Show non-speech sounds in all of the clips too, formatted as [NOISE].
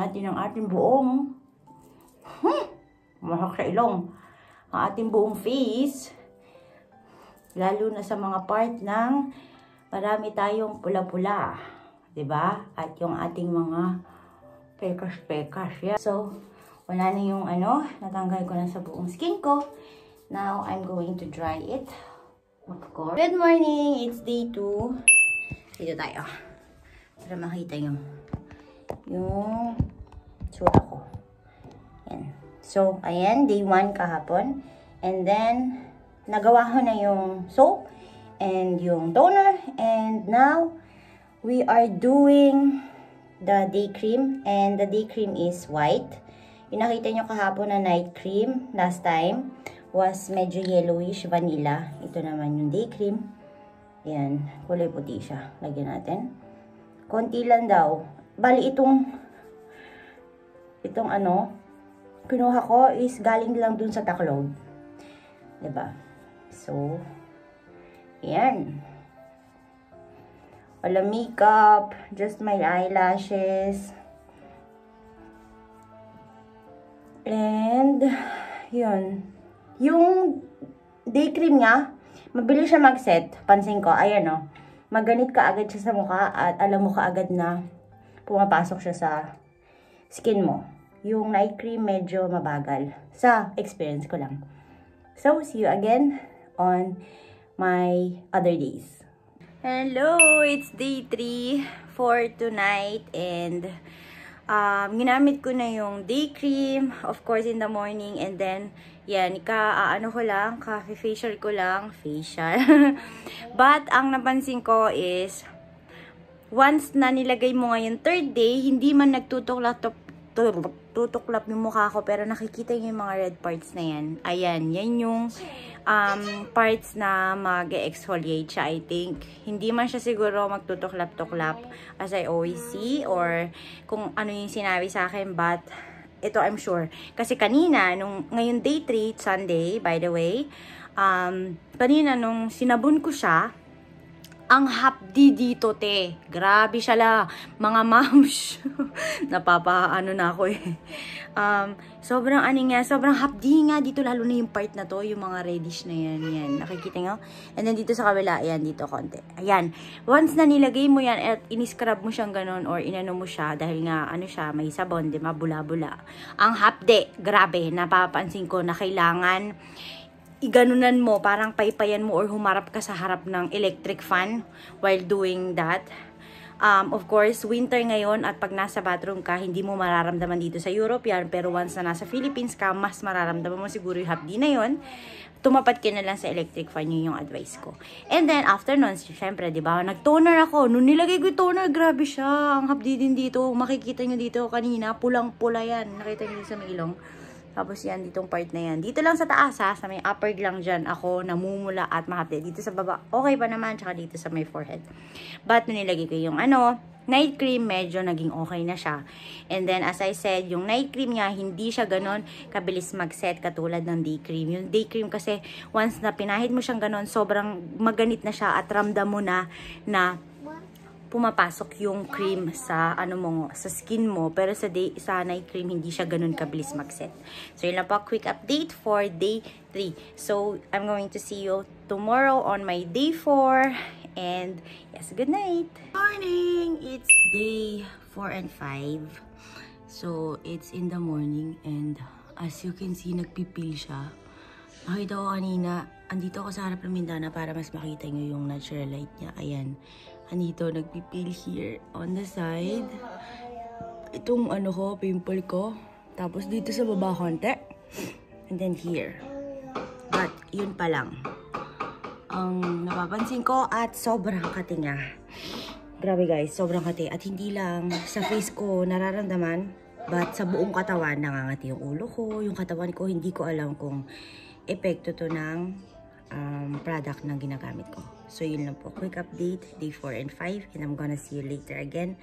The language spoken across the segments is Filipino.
natin ang ating buong hmm, mahak sa. Ang ating buong face. Lalo na sa mga part ng marami tayong pula-pula. ba? At yung ating mga pekas-pekas. Yeah. So, wala na yung ano, natanggal ko na sa buong skin ko. Now, I'm going to dry it. Of course. Good morning! It's day 2. Dito tayo. Para makita yung yung. Yan. So, ayan, day 1 kahapon. And then, nagawa ko na yung soap and yung toner. And now, we are doing the day cream. And the day cream is white. Yung nakita nyo kahapon na night cream last time was medyo yellowish vanilla. Ito naman yung day cream. Ayan, kulay puti siya. Lagyan natin. Konti lang daw. Bali itong itong ano, kinuha ko is galing lang dun sa taklog. ba diba? So, ayan. Wala makeup, just my eyelashes. And, yun. Yung day cream niya, mabilis siya mag-set. Pansin ko, ayan o. Oh, maganit ka agad siya sa mukha at alam mo ka agad na pumapasok siya sa skin mo. Yung night cream medyo mabagal. Sa experience ko lang. So, see you again on my other days. Hello! It's day 3 for tonight and um, ginamit ko na yung day cream, of course, in the morning. And then, yan, ka, ano ko lang, ka-facial ko lang, facial. [LAUGHS] But, ang napansin ko is, once na nilagay mo ngayon third day, hindi man nagtutuklap tutuklap yung mukha ko, pero nakikita yung mga red parts na yan. Ayan, yan yung um, parts na mag-exfoliate siya, I think. Hindi man siya siguro magtutuklap-tuklap as I always see or kung ano yung sinabi sa akin, but ito I'm sure. Kasi kanina, nung, ngayon day 3, Sunday, by the way, um, kanina nung sinabon ko siya, ang hapdi dito, te. Grabe siya la. Mga moms. [LAUGHS] Napapaano na ako eh. Um, sobrang ano nga, sobrang hapdi nga dito. Lalo na yung part na to, yung mga reddish na yan. Yan. Nakikita nyo? And then dito sa kabila, ayan, dito konti. Ayan. Once na nilagay mo yan at iniscrub mo siyang ganun or inano mo siya dahil nga, ano siya, may sabon, di ba? Bula-bula. Ang hapde, grabe. Napapansin ko na kailangan iganunan mo, parang paypayan mo or humarap ka sa harap ng electric fan while doing that. Um, of course, winter ngayon at pag nasa bathroom ka, hindi mo mararamdaman dito sa Europe yan. Pero once na nasa Philippines ka, mas mararamdaman mo siguro yung hapdi na yon tumapat ka na lang sa electric fan, yun yung advice ko. And then, after nun, syempre, di ba, nag-toner ako. Nung nilagay ko yung toner, grabe siya. Ang hapdi din dito. Makikita nyo dito kanina, pulang-pula yan. Nakita nyo sa may ilong. Tapos yan, ditong part na yan. Dito lang sa taas ha, sa may upper lang dyan, ako namumula at makapte. Dito sa baba, okay pa naman, tsaka dito sa may forehead. But nung nilagay ko yung ano, night cream, medyo naging okay na siya. And then, as I said, yung night cream niya, hindi siya ganon kabilis mag-set katulad ng day cream. Yung day cream kasi, once na pinahid mo siyang ganon, sobrang maganit na siya at ramdam mo na na pumapasok yung cream sa ano mo sa skin mo pero sa day sa night cream hindi siya ganun kabilis mag-set. So yun lang po quick update for day 3. So I'm going to see you tomorrow on my day 4 and yes, good night. Morning. It's day 4 and 5. So it's in the morning and as you can see nagpipil siya. Nakita ko kanina, andito ako sa harap ng bintana para mas makita nyo yung natural light niya. Ayan andito nagpipil here on the side. Itong ano ko, pimple ko. Tapos dito sa baba konti. And then here. But yun pa lang. Ang napapansin ko at sobrang katinga. Grabe guys, sobrang kati. At hindi lang sa face ko nararamdaman. But sa buong katawan, nangangati yung ulo ko, yung katawan ko, hindi ko alam kung epekto to ng um, product na ginagamit ko. So, yun lang po. Quick update, day 4 and 5. And I'm gonna see you later again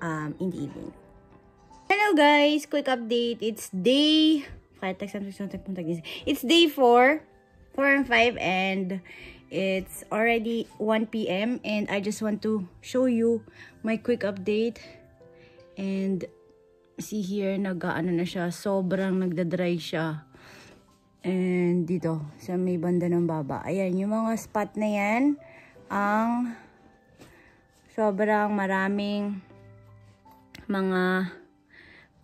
um, in the evening. Hello guys! Quick update. It's day... It's day 4. 4 and 5 and it's already 1 p.m. And I just want to show you my quick update. And see here, nag-ano na siya, sobrang nagda-dry siya. Dito, sa may banda ng baba. Ayan, yung mga spot na yan, ang sobrang maraming mga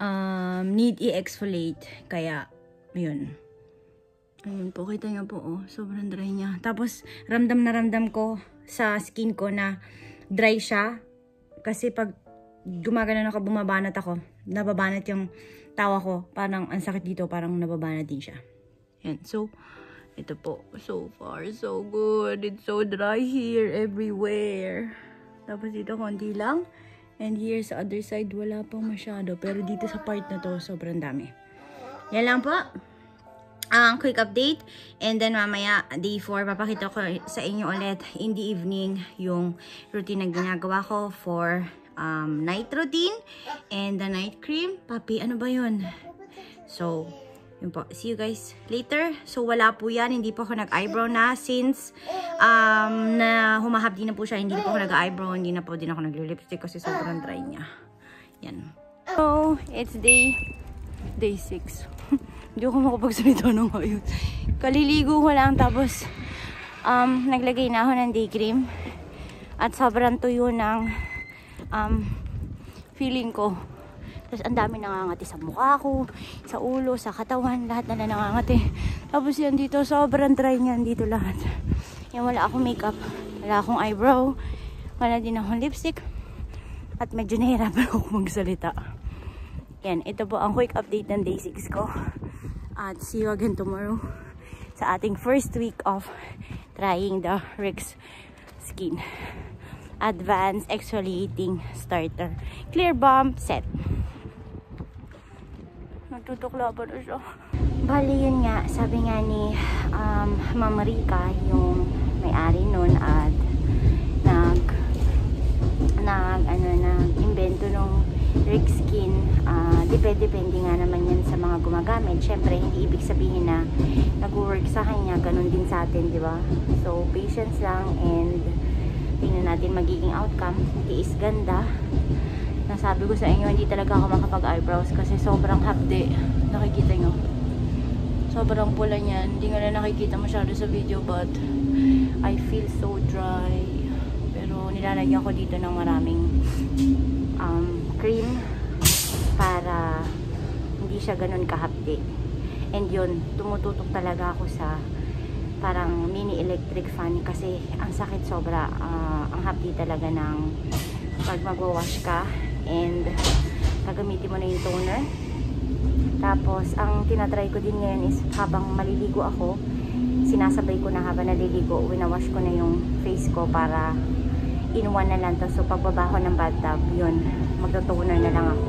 um, need i-exfoliate. Kaya, yun. Ayun po, kita niyo po, oh, sobrang dry niya. Tapos, ramdam na ramdam ko sa skin ko na dry siya. Kasi pag gumagana ako, bumabanat ako, nababanat yung tawa ko. Parang ang sakit dito, parang nababanat din siya. Yan. So, ito po. So far, so good. It's so dry here everywhere. Tapos dito, konti lang. And here sa other side, wala pang masyado. Pero dito sa part na to, sobrang dami. Yan lang po. Um, quick update. And then mamaya, day 4, papakita ko sa inyo ulit in the evening yung routine na ginagawa ko for um, night routine and the night cream. Papi, ano ba yun? So, yun po. See you guys later. So, wala po yan. Hindi po ako nag-eyebrow na since um, na humahapdi na po siya. Hindi po ako nag-eyebrow. Hindi na po din ako nag-lipstick kasi sobrang dry niya. Yan. So, it's day day 6. [LAUGHS] Hindi ako makapagsalita ng ayun. Kaliligo ko lang tapos um, naglagay na ako ng day cream. At sobrang tuyo ng um, feeling ko tapos ang dami nangangati sa mukha ko, sa ulo, sa katawan, lahat na nangangati. Tapos yan dito, sobrang dry niyan dito lahat. Yan wala akong makeup, wala akong eyebrow, wala din akong lipstick. At medyo nahirapan [LAUGHS] ako magsalita. Yan, ito po ang quick update ng day 6 ko. At see you again tomorrow sa ating first week of trying the Rix Skin Advanced Exfoliating Starter Clear Bomb Set. Natutukla pa na siya. Bali yun nga, sabi nga ni um, Mama Rika, yung may-ari nun at nag nag ano nag invento nung Rick Skin. Uh, depende-depende nga naman yan sa mga gumagamit. Syempre hindi ibig sabihin na nag-work sa kanya ganun din sa atin di ba? So patience lang and tingnan natin magiging outcome. Tiis ganda nasabi ko sa inyo hindi talaga ako makapag eyebrows kasi sobrang hapde. Nakikita nyo. Sobrang pula niyan. Hindi nga na nakikita masyado sa video but I feel so dry. Pero nilalagyan ko dito ng maraming um, cream para hindi siya ganun kahapde. And yun tumututok talaga ako sa parang mini electric fan kasi ang sakit sobra. Uh, ang hapdi talaga ng pag magwawash ka and gagamitin mo na yung toner. Tapos ang tinatry ko din ngayon is habang maliligo ako sinasabay ko na habang naliligo winawash ko na yung face ko para in one na lang to. So pagbaba ko ng bathtub yun magto-toner na lang ako.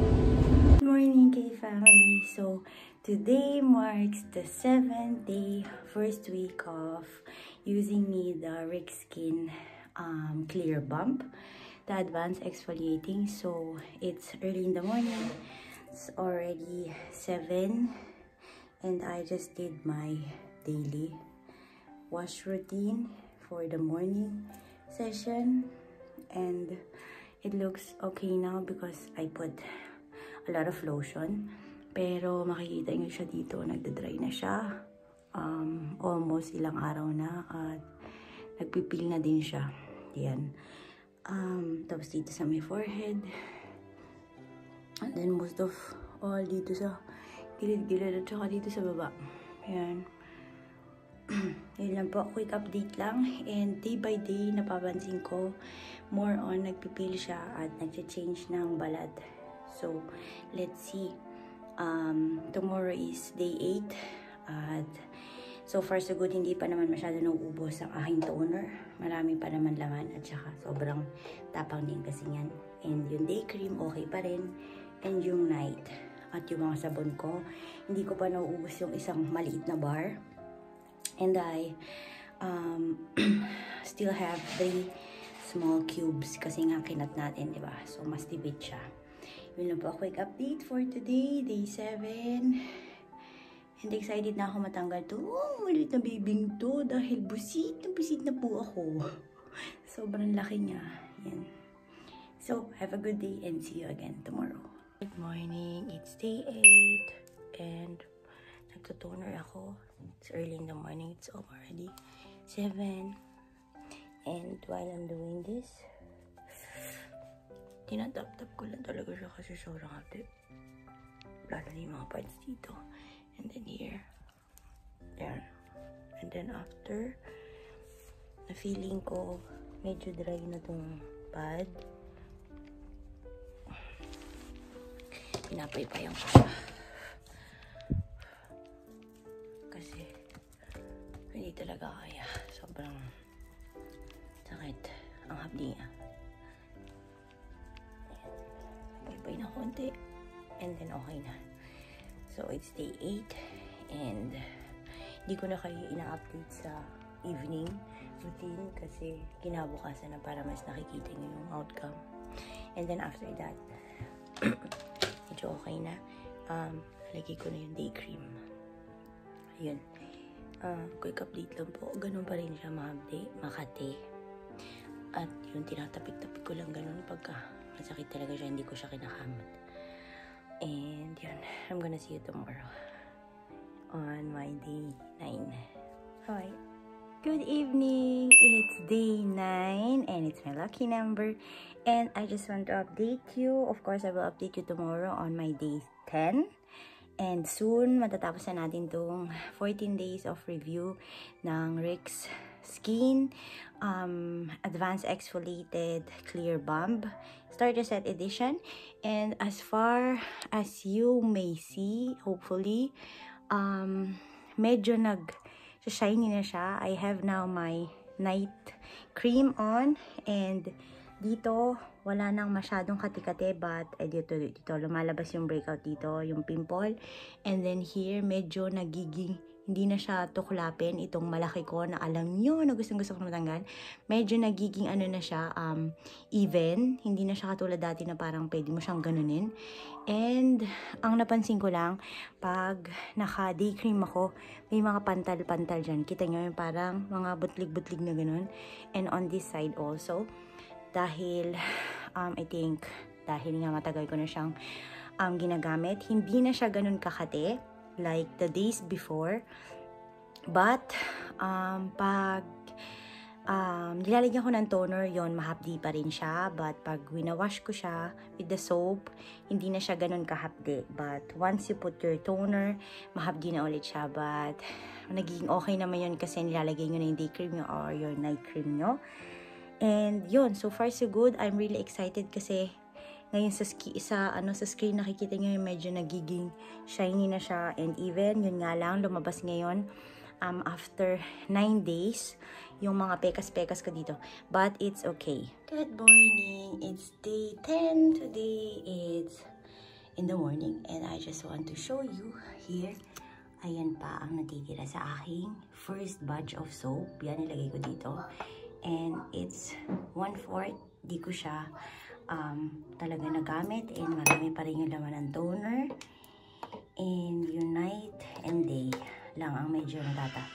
Good morning K family. So today marks the 7th day first week of using me the Rick Skin um, Clear Bump the advanced exfoliating. So it's early in the morning. It's already 7 and I just did my daily wash routine for the morning session. And it looks okay now because I put a lot of lotion. Pero makikita nyo siya dito nagda-dry na siya. Um, almost ilang araw na at nagpipil na din siya. Yan Um, tapos dito sa my forehead. And then most of all dito sa gilid-gilid at saka dito sa baba. Ayan. [CLEARS THROAT] Yun lang po, quick update lang. And day by day, napapansin ko more on nagpipil siya at nag-change ng balat. So, let's see. Um, tomorrow is day 8 at So far so good, hindi pa naman masyado nauubos ang aking toner. Marami pa naman laman at saka sobrang tapang din kasi yan. And yung day cream, okay pa rin. And yung night at yung mga sabon ko, hindi ko pa nauubos yung isang maliit na bar. And I um, [CLEARS THROAT] still have three small cubes kasi nga kinat natin, di ba? So, mas tipid siya. Yun lang po a quick update for today, day 7. And excited na ako matanggal to. Oh, malit na bibing to. Dahil busit na busit na po ako. Sobrang laki niya. Yan. So, have a good day and see you again tomorrow. Good morning, it's day 8 and nagtutoner ako. It's early in the morning, it's already 7 and while I'm doing this, tinatap-tap ko lang talaga siya kasi sobrang hati. Lalo na yung mga parts dito. And then here, there. And then after, na feeling ko medyo dry na tong pad. Pinapaypayan ko siya. Kasi, hindi talaga kaya. Sobrang sakit ang hapdi niya. Paypay na konti. And then, okay na. So, it's day 8. And, hindi ko na kayo ina-update sa evening routine kasi kinabukasan na para mas nakikita niyo yung outcome. And then, after that, [COUGHS] medyo okay na. Um, lagay ko na yung day cream. Ayun. Uh, quick update lang po. Ganun pa rin siya mahabdi, makati. At yun, tinatapik-tapik ko lang ganun pagka masakit talaga siya, hindi ko siya kinakamot. And yun, I'm gonna see you tomorrow on my day 9. Bye. Good evening. It's day 9 and it's my lucky number. And I just want to update you. Of course, I will update you tomorrow on my day 10. And soon, matatapos na natin tong 14 days of review ng Rick's Skin um, Advanced Exfoliated Clear Bomb Starter Set Edition. And as far as you may see, hopefully, um, medyo nag shiny na siya. I have now my night cream on and dito wala nang masyadong katikate but eh, dito, dito lumalabas yung breakout dito, yung pimple and then here medyo nagiging hindi na siya tuklapin itong malaki ko na alam nyo na gustong gusto ko matanggal. Medyo nagiging ano na siya, um, even. Hindi na siya katulad dati na parang pwede mo siyang ganunin. And, ang napansin ko lang, pag naka-day cream ako, may mga pantal-pantal dyan. Kita nyo yung parang mga butlig-butlig na ganun. And on this side also, dahil, um, I think, dahil nga matagal ko na siyang um, ginagamit, hindi na siya ganun kakate like the days before. But, um, pag um, nilalagyan ko ng toner, yon mahapdi pa rin siya. But, pag winawash ko siya with the soap, hindi na siya ganun kahapdi. But, once you put your toner, mahapdi na ulit siya. But, nagiging okay naman yun kasi nilalagay nyo na yung day cream nyo or your night cream nyo. And, yun, so far so good. I'm really excited kasi ngayon sa, ski, sa, ano, sa screen nakikita nyo medyo nagiging shiny na siya. And even, yun nga lang, lumabas ngayon um, after 9 days yung mga pekas-pekas ko dito. But it's okay. Good morning! It's day 10. Today it's in the morning. And I just want to show you here. Ayan pa ang natitira sa aking first batch of soap. Yan, nilagay ko dito. And it's 1/4. Di ko siya um, talaga nagamit and marami pa rin yung laman ng toner and night and day lang ang medyo natata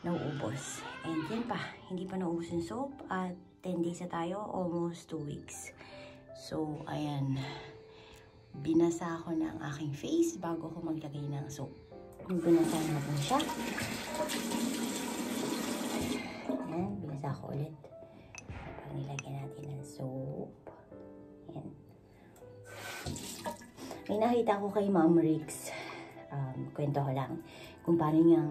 nauubos. And yan pa hindi pa naubos yung soap at 10 days na tayo almost 2 weeks. So ayan binasa ko ng aking face bago ko maglagay ng soap. Binasa natin siya. Ayan binasa ko ulit. Nilagyan natin ng soap May nakita ko kay Ma'am Riggs. Um, kwento ko lang kung paano niyang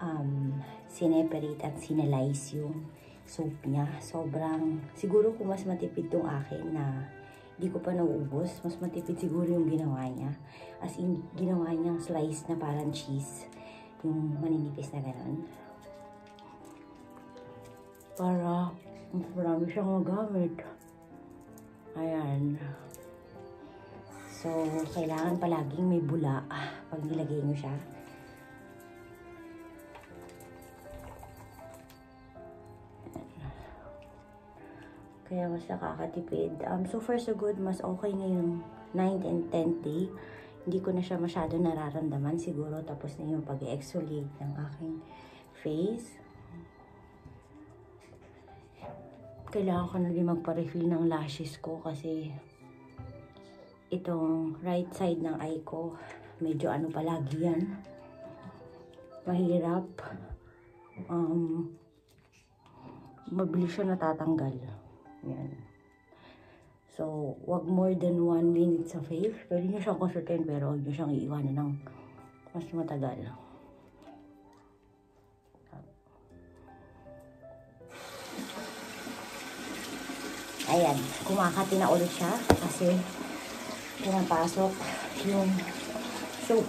um, sineperate at sinalize yung soap niya. Sobrang, siguro kung mas matipid tong akin na hindi ko pa nauubos, mas matipid siguro yung ginawa niya. As in, ginawa niyang slice na parang cheese. Yung maninipis na gano'n. Para, mas marami siyang magamit. Ayan. So, kailangan palaging may bula pag nilagay nyo siya. Kaya mas nakakatipid. Um, so far so good, mas okay ngayong 9th and 10th day. Hindi ko na siya masyado nararamdaman siguro. Tapos na yung pag-exfoliate ng aking face. Kailangan ko na din magpa-refill ng lashes ko kasi itong right side ng eye ko. Medyo ano palagi yan. Mahirap. Um, mabilis siya natatanggal. Yan. So, wag more than 1 minute sa face. Pwede nyo siyang konsultin pero huwag nyo siyang iiwanan ng mas matagal. Ayan, kumakati na ulit siya kasi pumapasok yung soap.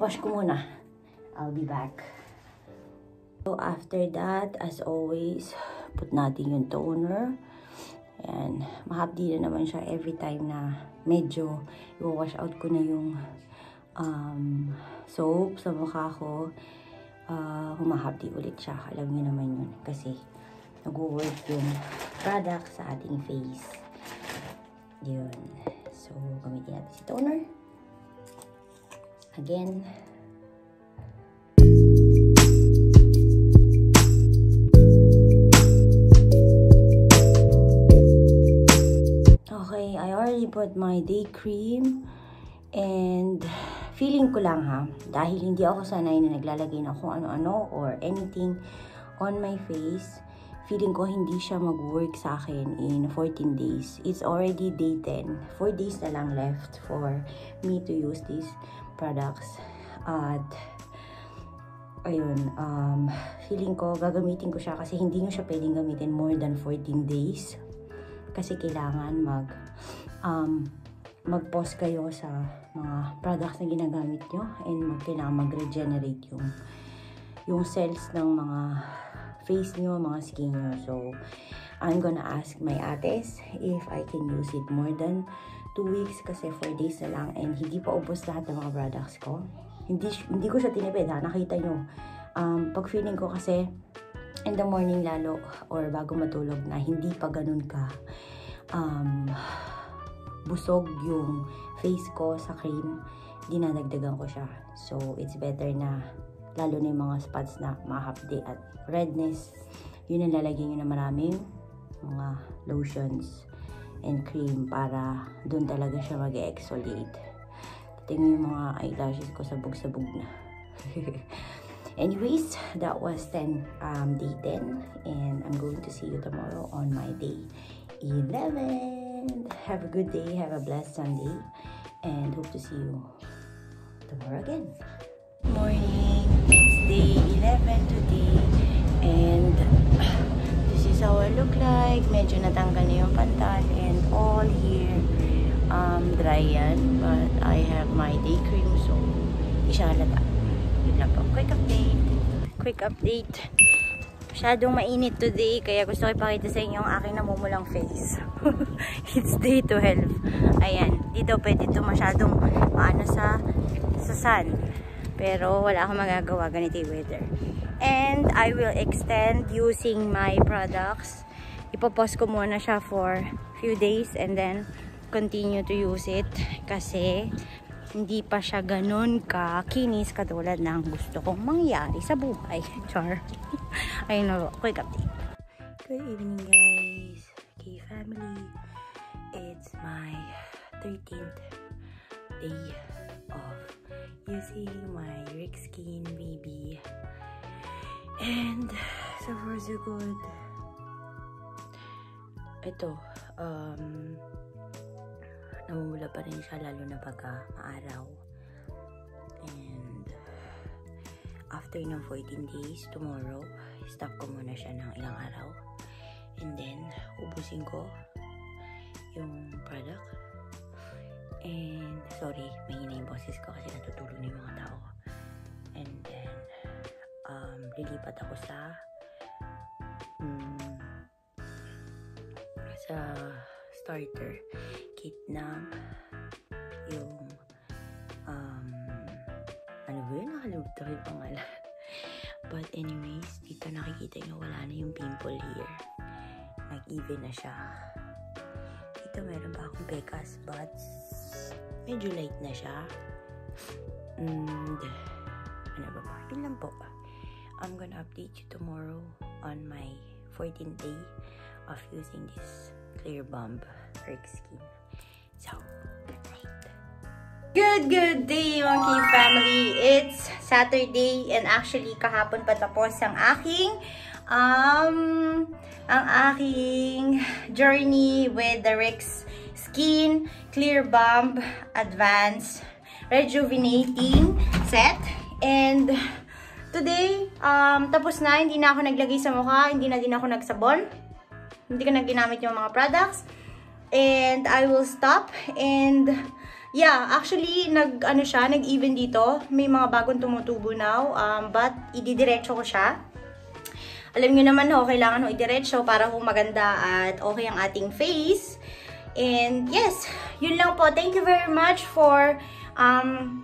Wash ko muna. I'll be back. So, after that, as always, put natin yung toner. Ayan, mahapdi na naman siya every time na medyo i-wash out ko na yung um, soap sa mukha ko. Uh, humahapdi ulit siya. Alam niyo naman yun. Kasi, nag-work yung product sa ating face. Yun. So, gamitin natin si toner. Again. Okay, I already put my day cream and feeling ko lang ha, dahil hindi ako sanay na naglalagay na kung ano-ano or anything on my face, feeling ko hindi siya mag-work sa akin in 14 days. It's already day 10. 4 days na lang left for me to use these products. At, ayun, um, feeling ko gagamitin ko siya kasi hindi nyo siya pwedeng gamitin more than 14 days. Kasi kailangan mag, um, mag-pause kayo sa mga products na ginagamit nyo and mag, kailangan mag-regenerate yung yung cells ng mga face nyo, mga skin nyo. So, I'm gonna ask my ates if I can use it more than 2 weeks kasi 4 days na lang and hindi pa ubos lahat ng mga products ko. Hindi, hindi ko siya tinipid ha, nakita nyo. Um, pag feeling ko kasi in the morning lalo or bago matulog na hindi pa ganun ka um, busog yung face ko sa cream, dinadagdagan ko siya. So, it's better na lalo na yung mga spots na mahapdi at redness, yun ang lalagyan nyo na maraming mga lotions and cream para doon talaga siya mag-exfoliate. Tingnan yung mga eyelashes ko sabog-sabog na. [LAUGHS] Anyways, that was 10, um, day 10 and I'm going to see you tomorrow on my day 11. Have a good day, have a blessed Sunday and hope to see you tomorrow again. Morning, 11 today and [SIGHS] this is how I look like. Medyo natanggal na yung pantal and all here um, dry yan but I have my day cream so halata. Yun lang po. Quick update. Quick update. Masyadong mainit today kaya gusto ko ipakita sa inyo ang aking namumulang face. [LAUGHS] It's day 12. Ayan. Dito pwede ito masyadong maano sa sa sun. Pero wala akong magagawa ganito yung weather. And I will extend using my products. Ipopost ko muna siya for few days and then continue to use it kasi hindi pa siya ganun kakinis katulad ng gusto kong mangyari sa buhay. [LAUGHS] Char. [LAUGHS] Ayun na Quick update. Good evening guys. Okay, family. It's my 13th day using my Rick Skin BB. And so far so good. Ito, um, namumula pa rin siya lalo na pagka maaraw. And after ng 14 days, tomorrow, stop ko muna siya ng ilang araw. And then, ubusin ko yung product. And, sorry, mahina yung boses ko kasi natutulog na yung mga tao. And then, um, lilipat ako sa um, sa starter kit ng yung um, ano ba yun? Nakalimutan ko yung pangalan. But anyways, dito nakikita nyo wala na yung pimple here. Nag-even na siya. Dito meron pa akong pekas but medyo light na siya. And ano ba ba? Yun lang po. I'm gonna update you tomorrow on my 14th day of using this clear bomb. Eric Skin. So, good night. Good, good day, Monkey Family. It's Saturday and actually kahapon pa tapos ang aking um, ang aking journey with the Rix Skin Clear Bomb Advanced Rejuvenating Set. And today, um, tapos na. Hindi na ako naglagay sa mukha. Hindi na din ako nagsabon. Hindi ko na ginamit yung mga products. And I will stop. And yeah, actually, nag, ano siya, nag-even dito. May mga bagong tumutubo now. Um, but, ididiretso ko siya. Alam niyo naman ho, kailangan ho idiretso para ho maganda at okay ang ating face. And yes, yun lang po. Thank you very much for um,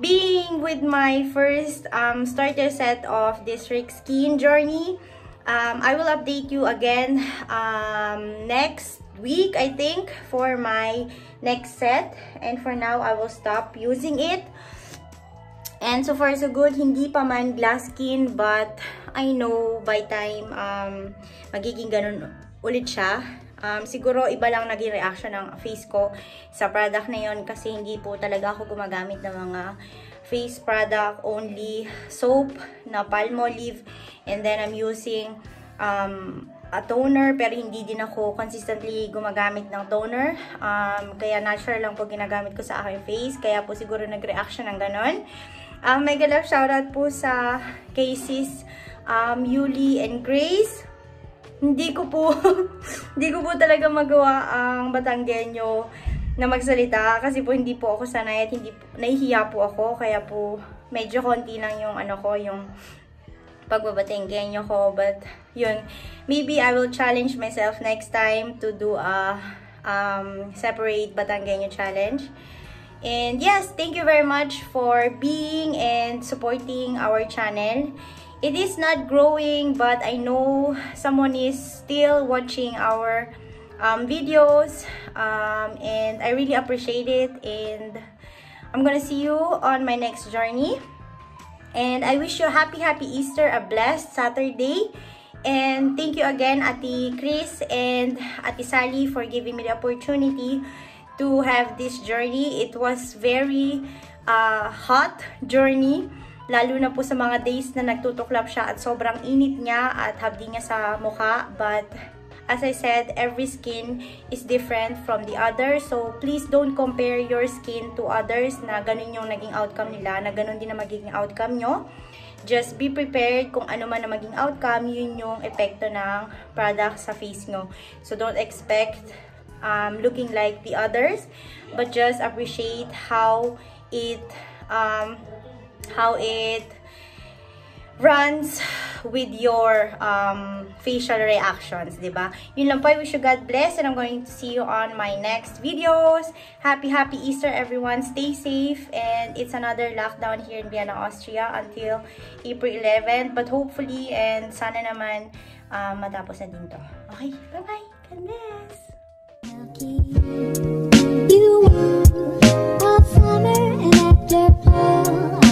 being with my first um, starter set of this Skin journey. Um, I will update you again um, next week, I think, for my next set. And for now, I will stop using it. And so far, so good. Hindi pa man glass skin, but I know by time um, magiging ganun ulit siya. Um, siguro iba lang naging reaction ng face ko sa product na yon kasi hindi po talaga ako gumagamit ng mga face product only soap na Palmolive and then I'm using um, a toner pero hindi din ako consistently gumagamit ng toner um, kaya natural lang po ginagamit ko sa aking face kaya po siguro nag-reaction ng ganon Um, mega love shoutout po sa cases um, Yuli and Grace. Hindi ko po, [LAUGHS] hindi ko po talaga magawa ang Batanggenyo na magsalita kasi po hindi po ako sanay at hindi nahihiya po ako kaya po medyo konti lang yung ano ko, yung pagbabatenggenyo ko but yun, maybe I will challenge myself next time to do a um, separate Batanggenyo challenge. And yes, thank you very much for being and supporting our channel. It is not growing, but I know someone is still watching our um, videos. Um, and I really appreciate it. And I'm gonna see you on my next journey. And I wish you a happy, happy Easter, a blessed Saturday. And thank you again, Ati Chris and Ati Sally for giving me the opportunity to have this journey. It was very uh, hot journey. Lalo na po sa mga days na nagtutuklap siya at sobrang init niya at habdi niya sa mukha. But as I said, every skin is different from the other. So please don't compare your skin to others na ganun yung naging outcome nila, na ganun din na magiging outcome nyo. Just be prepared kung ano man na maging outcome, yun yung epekto ng product sa face nyo. So don't expect um, looking like the others but just appreciate how it um, how it runs with your um, facial reactions, di ba? Yun lang po, I wish you God bless and I'm going to see you on my next videos. Happy, happy Easter everyone. Stay safe and it's another lockdown here in Vienna, Austria until April 11. But hopefully and sana naman um, matapos na din to. Okay, bye-bye. God bless. You are summer and after fall.